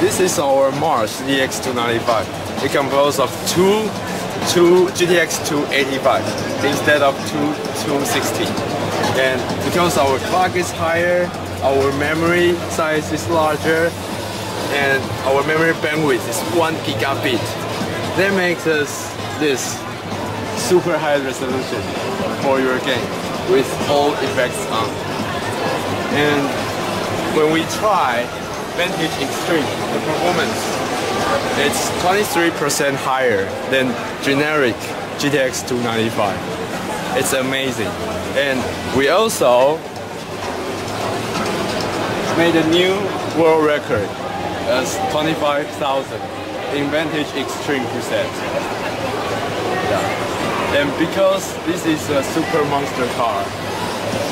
This is our Mars GTX 295. It composed of two, two GTX 285 instead of two 260. And because our clock is higher, our memory size is larger, and our memory bandwidth is one gigabit. That makes us this super high resolution for your game with all effects on. And when we try Vantage Extreme, the performance it's 23% higher than generic GTX 295. It's amazing. And we also made a new world record as 25,000 in Vantage Extreme preset. Yeah. And because this is a super monster car,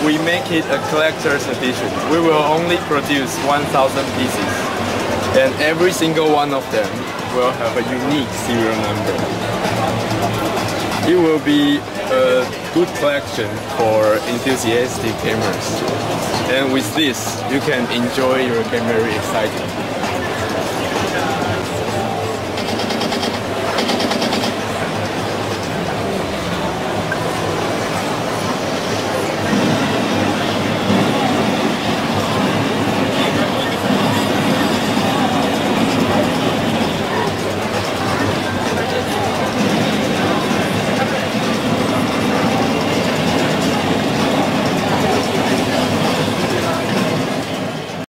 we make it a collector's edition. We will only produce 1,000 pieces. And every single one of them will have a unique serial number. It will be a good collection for enthusiastic gamers. And with this, you can enjoy your game very exciting.